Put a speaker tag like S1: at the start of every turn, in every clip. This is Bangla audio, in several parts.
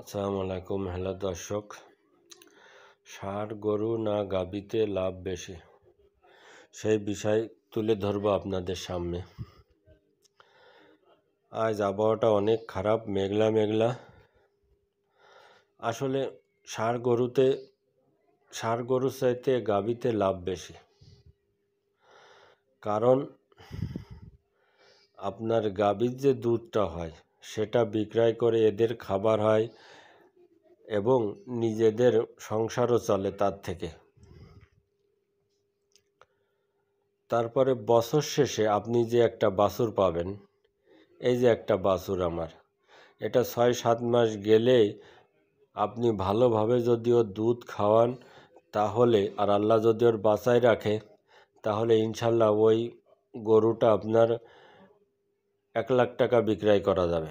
S1: আসসালামু আলাইকুম, হ্যালো দর্শক। ষাঁড় গরু না গাবিতে লাভ বেশি? সেই বিষয় তুলে ধরবো আপনাদের সামনে। আজ আবহাওয়াটা অনেক খারাপ, মেঘলা মেঘলা। আসলে ষাঁড় গরুতে ষাঁড় গরুর চাইতে গাবিতে লাভ বেশি। কারণ আপনার গাভীর যে দুধটা হয় সেটা বিক্রয় করে এদের খাবার হয় এবং নিজেদের সংসারও চলে তার থেকে। তারপরে বছর শেষে আপনি যে একটা বাছুর পাবেন, এই যে একটা বাছুর আমার, এটা ছয় সাত মাস গেলেই আপনি ভালোভাবে যদি ওর দুধ খাওয়ান, তাহলে আর আল্লাহ যদি ওর বাঁচায় রাখে, তাহলে ইনশাল্লাহ ওই গরুটা আপনার এক লাখ টাকা বিক্রয় করা যাবে।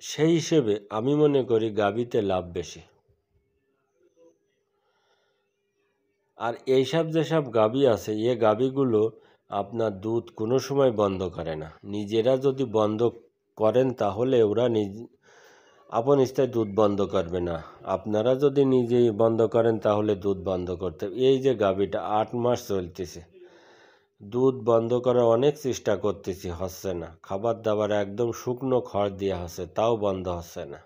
S1: সেই হিসেবে আমি মনে করি গাবিতে লাভ বেশি। আর এইসব যেসব গাবি আছে, এ গাবিগুলো আপনার দুধ কোনো সময় বন্ধ করে না। নিজেরা যদি বন্ধ করেন, তাহলে ওরা নিজ, আপন ইস্তায় দুধ বন্ধ করবে না। আপনারা যদি নিজেই বন্ধ করেন, তাহলে দুধ বন্ধ করতে এই যে গাবিটা আট মাস চলতেছে। দুধ বন্ধ করার অনেক চেষ্টা করতেছি, হচ্ছে না। খাবার দাবার একদম শুকনো খড় দেওয়া হচ্ছে, তাও বন্ধ হচ্ছে না।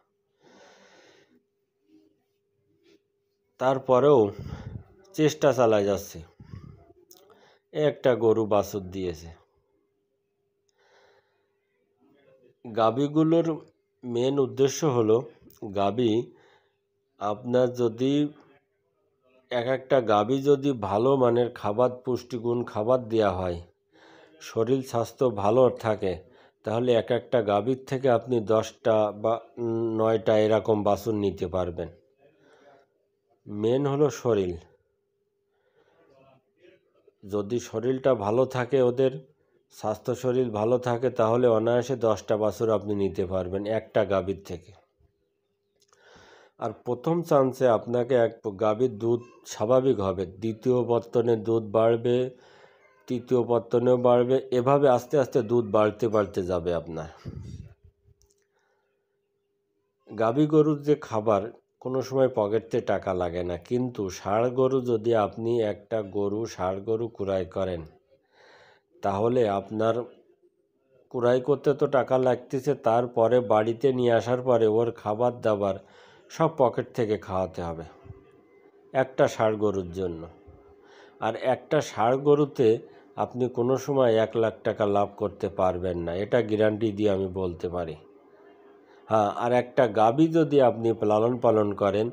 S1: তারপরেও চেষ্টা চালাই যাচ্ছে। একটা গরু বাছুর দিয়েছে। গাবিগুলোর মেন উদ্দেশ্য হলো গাবি আপনার যদি এক একটা গাভী যদি ভালো মানের খাবার পুষ্টিগুণ খাবার দেওয়া হয়, শরীর স্বাস্থ্য ভালো থাকে, তাহলে এক একটা গাভীর থেকে আপনি দশটা বা নয়টা এরকম বাছুর নিতে পারবেন। মেন হলো শরীর। যদি শরীরটা ভালো থাকে ওদের, স্বাস্থ্য শরীর ভালো থাকে, তাহলে অনায়াসে দশটা বাছুর আপনি নিতে পারবেন একটা গাভীর থেকে। আর প্রথম চান্সে আপনাকে এক গাভীর দুধ স্বাভাবিক হবে। দ্বিতীয় পত্তনে দুধ বাড়বে, তৃতীয় পত্তনেও বাড়বে, এভাবে আস্তে আস্তে দুধ বাড়তে বাড়তে যাবে আপনার। গাভী গরুর যে খাবার, কোনো সময় পকেটতে টাকা লাগে না। কিন্তু ষাঁড় গরু যদি আপনি একটা গরু, ষাঁড় গরু কুড়াই করেন, তাহলে আপনার কুড়াই করতে তো টাকা লাগতেছে, তারপরে বাড়িতে নিয়ে আসার পরে ওর খাবার দাবার সব পকেট থেকে খাওয়াতে হবে। একটা ষাঁড় গরুর জন্য। আর একটা ষাঁড় গরুতে আপনি কোনো সময় এক লাখ টাকা লাভ করতে পারবেন না। এটা গ্যারান্টি দিয়ে আমি বলতে পারি। হ্যাঁ আর একটা গাবি যদি আপনি লালন পালন করেন,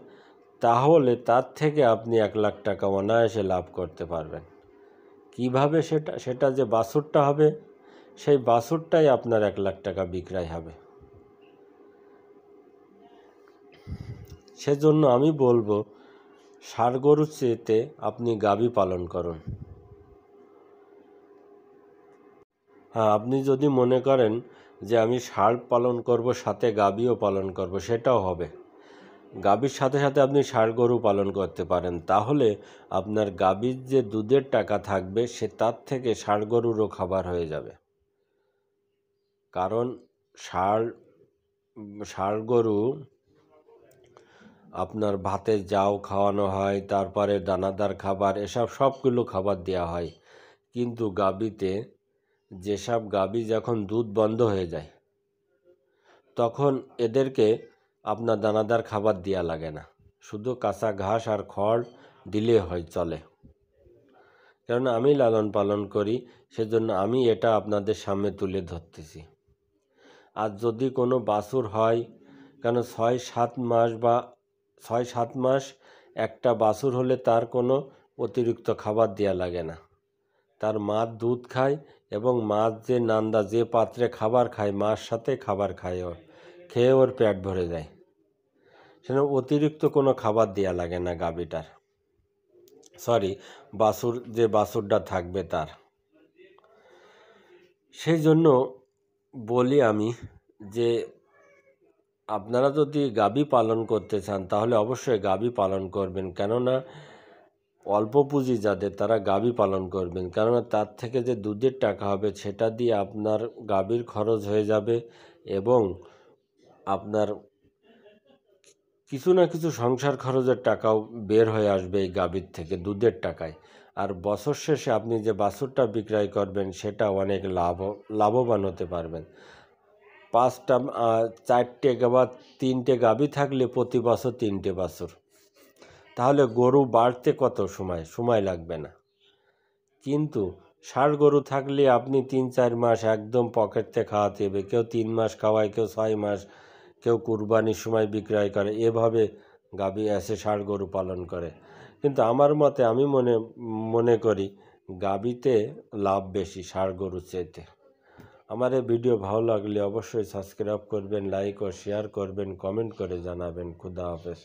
S1: তাহলে তার থেকে আপনি এক লাখ টাকা অনায়াসে লাভ করতে পারবেন। কীভাবে সেটা সেটা যে বাছুরটা হবে, সেই বাছুরটাই আপনার এক লাখ টাকা বিক্রয় হবে। সেজন্য আমি বলব ষাড় গরুর চেয়েতে আপনি গাবি পালন করুন। হ্যাঁ আপনি যদি মনে করেন যে আমি ষাঁড় পালন করব, সাথে গাবিও পালন করব, সেটাও হবে। গাভীর সাথে সাথে আপনি ষাঁড় গরু পালন করতে পারেন। তাহলে আপনার গাভীর যে দুধের টাকা থাকবে, সে তার থেকে ষাঁড় গরুরও খাবার হয়ে যাবে। কারণ ষাঁড় ষাঁড় গরু আপনার ভাতে যাও খাওয়ানো হয়, তারপরে দানাদার খাবার, এসব সবগুলো খাবার দেওয়া হয়। কিন্তু গাবিতে যেসব গাবি যখন দুধ বন্ধ হয়ে যায়, তখন এদেরকে আপনার দানাদার খাবার দেওয়া লাগে না। শুধু কাঁচা ঘাস আর খড় দিলে হয়, চলে। কেননা আমি লালন পালন করি, সেজন্য আমি এটা আপনাদের সামনে তুলে ধরতেছি। আর যদি কোনো বাছুর হয়, কেন ছয় সাত মাস বা ছয় সাত মাস একটা বাছুর হলে তার কোনো অতিরিক্ত খাবার দেওয়া লাগে না। তার মা দুধ খায় এবং মাছ যে নান্দা যে পাত্রে খাবার খায়, মার সাথে খাবার খায় ওর, খেয়ে ওর পেট ভরে যায়। সেখানে অতিরিক্ত কোনো খাবার দেওয়া লাগে না গাভীটার। সরি, বাছুর, যে বাছুরটা থাকবে তার। সেই জন্য বলি আমি যে আপনারা যদি গাবি পালন করতে চান, তাহলে অবশ্যই গাবি পালন করবেন। কেননা, অল্প পুঁজি যাদের, তারা গাভী পালন করবেন। কেননা, তার থেকে যে দুধের টাকা হবে, সেটা দিয়ে আপনার গাভীর খরচ হয়ে যাবে এবং আপনার কিছু না কিছু সংসার খরচের টাকাও বের হয়ে আসবে এই গাভীর থেকে, দুধের টাকায়। আর বছর শেষে আপনি যে বাছুরটা বিক্রয় করবেন, সেটা অনেক লাভ, লাভবান হতে পারবেন। পাঁচটা চারটে বা তিনটে গাভী থাকলে প্রতি বছর তিনটে বছর। তাহলে গরু বাড়তে কত সময়? সময় লাগবে না। কিন্তু ষাঁড় গরু থাকলে আপনি তিন, চার মাস একদম পকেটতে খাওয়াতে হবে। কেউ তিন মাস খাওয়ায়, কেউ ছয় মাস, কেউ কুরবানির সময় বিক্রয় করে। এভাবে গাভী এসে ষাঁড় গরু পালন করে। কিন্তু আমার মতে, আমি মনে মনে করি গাভীতে লাভ বেশি ষাড় গরুর চাইতে। আমার এই ভিডিও ভালো লাগলে অবশ্যই সাবস্ক্রাইব করবেন লাইক ও শেয়ার করবেন কমেন্ট করে জানাবেন। খুদা হাফেজ।